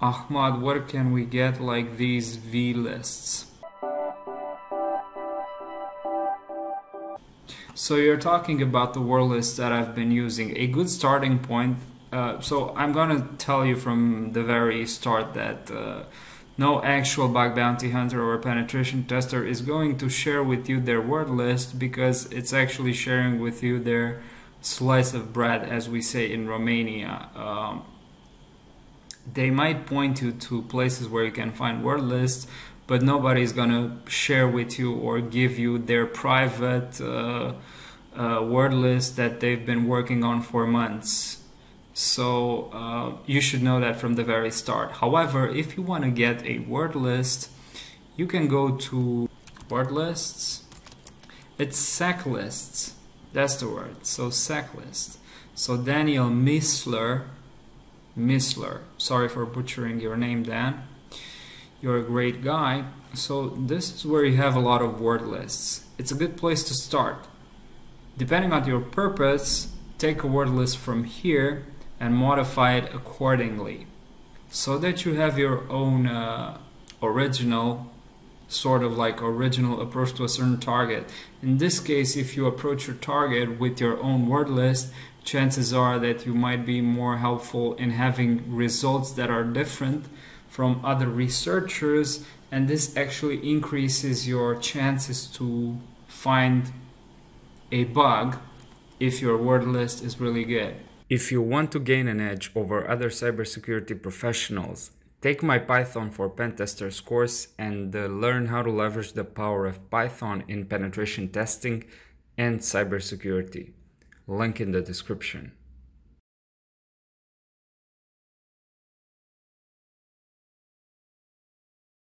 Ahmad, where can we get like these V lists? So you're talking about the word list that I've been using. A good starting point. Uh, so I'm gonna tell you from the very start that uh, no actual bug bounty hunter or penetration tester is going to share with you their word list because it's actually sharing with you their slice of bread, as we say in Romania. Um, they might point you to places where you can find word lists, but nobody's gonna share with you or give you their private uh, uh, word list that they've been working on for months. So uh, you should know that from the very start. However, if you want to get a word list, you can go to word lists. It's SecLists. That's the word. So sec list. So Daniel Miessler, Miessler. Sorry for butchering your name, Dan. You're a great guy. So this is where you have a lot of word lists. It's a good place to start. Depending on your purpose, take a word list from here and modify it accordingly so that you have your own uh, original sort of like original approach to a certain target. In this case, if you approach your target with your own word list, chances are that you might be more helpful in having results that are different from other researchers and this actually increases your chances to find a bug if your word list is really good. If you want to gain an edge over other cybersecurity professionals, take my Python for Pentesters course and uh, learn how to leverage the power of Python in penetration testing and cybersecurity. Link in the description.